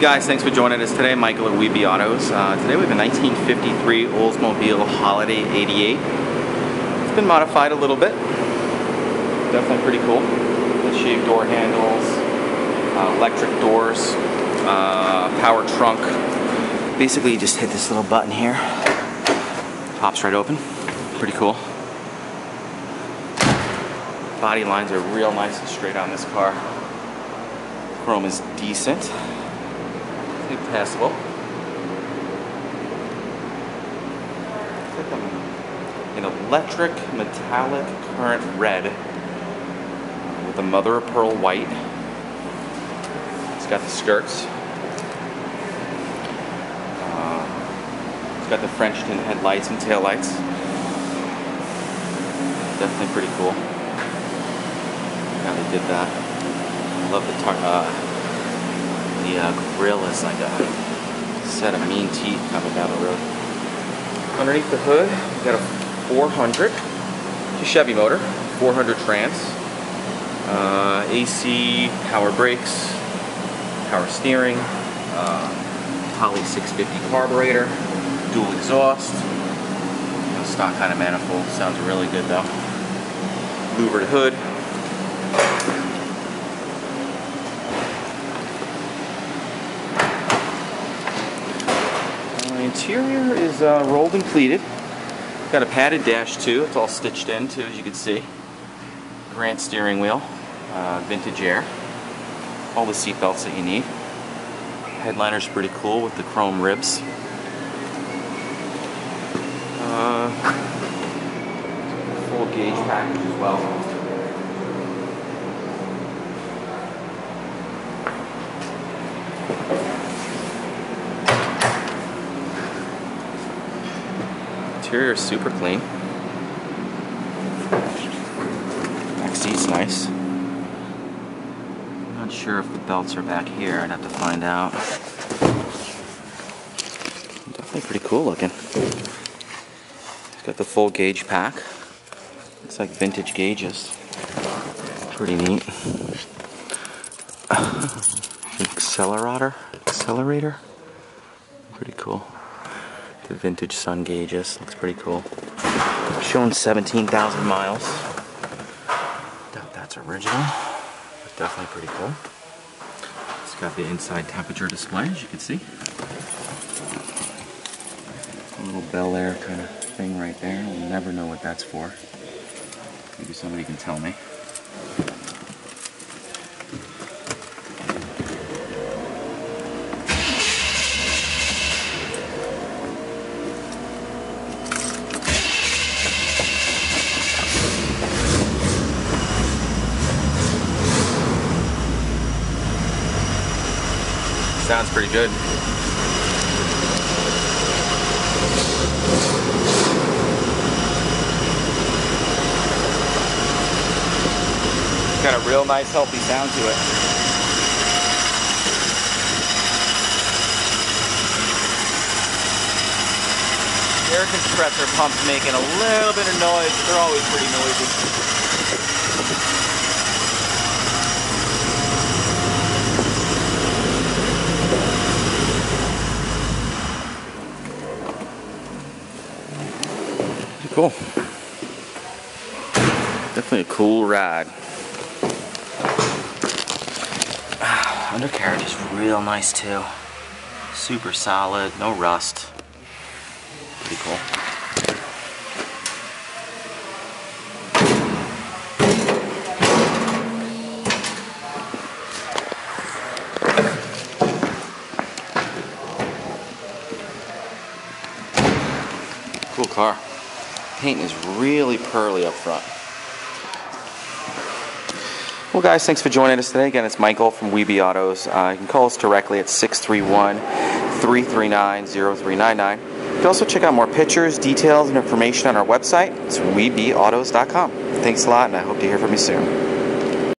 Guys, thanks for joining us today. Michael at WeBe Autos. Uh, today we have a 1953 Oldsmobile Holiday 88. It's been modified a little bit. Definitely pretty cool. The shaved door handles, uh, electric doors, uh, power trunk. Basically you just hit this little button here. Pops right open. Pretty cool. Body lines are real nice and straight on this car. Chrome is decent passable. An electric metallic current red with a mother of pearl white. It's got the skirts. It's got the French tint headlights and taillights. Definitely pretty cool. How they did that. Love the tar uh, the uh, grill is like a set of mean teeth coming down the road. Underneath the hood, we've got a 400, it's a Chevy motor, 400 trans, uh, AC, power brakes, power steering, uh, Holley 650 carburetor, dual exhaust, stock kind of manifold, sounds really good though. Louvered hood, interior is uh, rolled and pleated. Got a padded dash too. It's all stitched in too, as you can see. Grant steering wheel, uh, vintage air. All the seat belts that you need. Headliner's pretty cool with the chrome ribs. Uh, full gauge package as well. Interior is super clean. Back seat's nice. I'm Not sure if the belts are back here. I'd have to find out. Definitely pretty cool looking. It's got the full gauge pack. Looks like vintage gauges. Pretty neat. Accelerator? Accelerator? Pretty cool the vintage sun gauges. Looks pretty cool. Showing 17,000 miles. Doubt that's original, but definitely pretty cool. It's got the inside temperature display, as you can see. A little Bel Air kind of thing right there. We'll never know what that's for. Maybe somebody can tell me. Sounds pretty good. Got a real nice healthy sound to it. air compressor pump's making a little bit of noise. They're always pretty noisy. Cool. Definitely a cool ride. Ah, undercarriage is real nice too. Super solid, no rust. Pretty cool. Cool car paint is really pearly up front. Well, guys, thanks for joining us today. Again, it's Michael from WeBe Autos. Uh, you can call us directly at 631 339 0399. You can also check out more pictures, details, and information on our website. It's webeautos.com. Thanks a lot, and I hope to hear from you soon.